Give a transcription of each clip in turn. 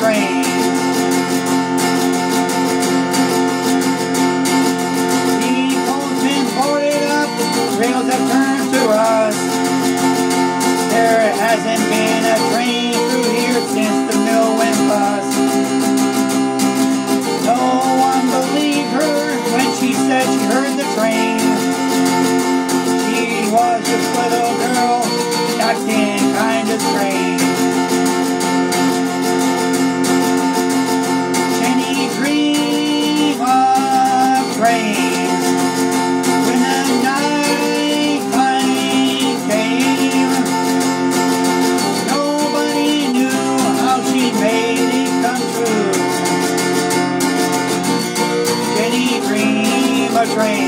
train. Been boarded up, have turned to rust. There hasn't been a train through here since the. No one believed her when she said she heard my brain.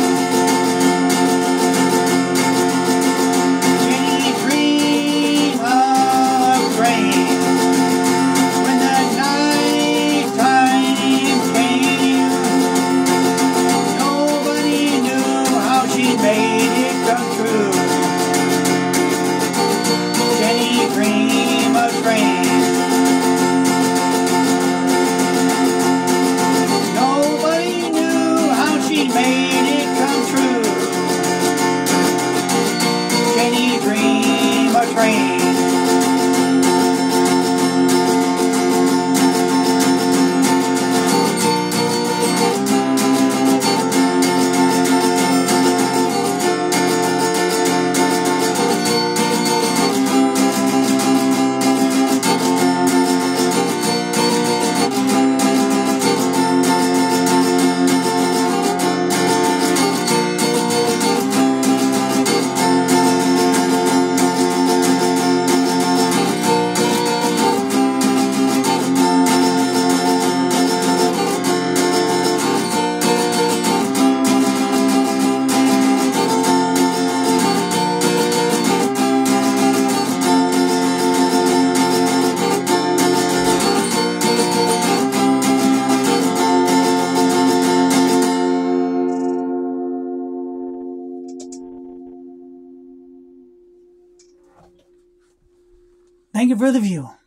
Thank you for the view.